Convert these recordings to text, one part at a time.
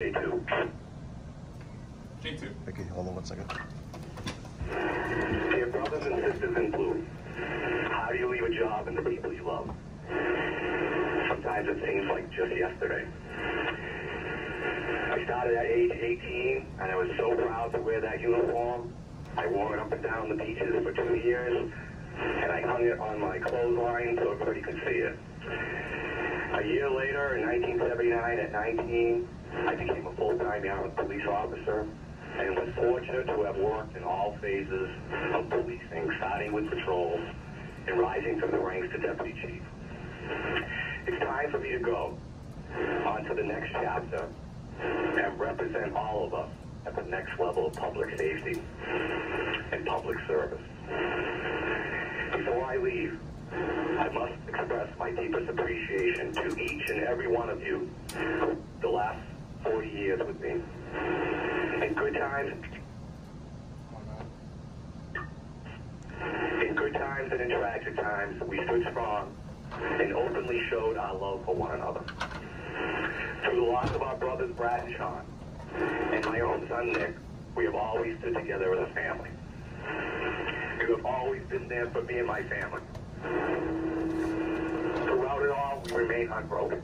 J2. J2. Okay, hold on one second. Dear brothers and sisters in blue, how do you leave a job and the people you love? Sometimes it seems like just yesterday. I started at age 18, and I was so proud to wear that uniform. I wore it up and down the beaches for two years, and I hung it on my clothesline so everybody could see it. A year later, in 1979, at 19, I became a full-time Yarmouth police officer and was fortunate to have worked in all phases of policing, starting with patrols and rising through the ranks to deputy chief. It's time for me to go on to the next chapter and represent all of us at the next level of public safety and public service. Before I leave, I must express my deepest appreciation to each and every one of you the last 40 years with me. In good times, in good times and in tragic times, we stood strong and openly showed our love for one another. Through the loss of our brothers Brad and Sean, and my own son Nick, we have always stood together as a family. You have always been there for me and my family. Throughout it all, we remain unbroken.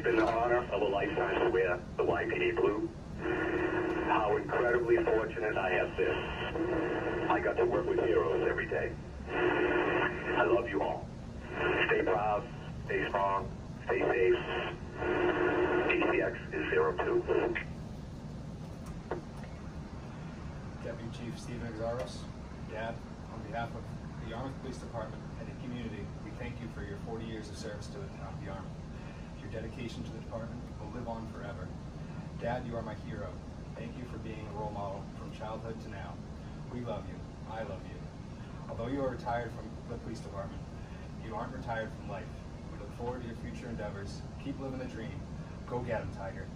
It's been the honor of a lifetime to wear the YPD blue. How incredibly fortunate I have been. I got to work with heroes every day. I love you all. Stay proud, stay strong, stay safe. DCX is 02. Deputy Chief Stephen Xiarhos, Dad, on behalf of the Yarmouth Police Department and the community, we thank you for your 40 years of service to the town of Yarmouth. Your dedication to the department will live on forever. Dad, you are my hero. Thank you for being a role model from childhood to now. We love you. I love you. Although you are retired from the police department, you aren't retired from life. We look forward to your future endeavors. Keep living the dream. Go get 'em, Tiger.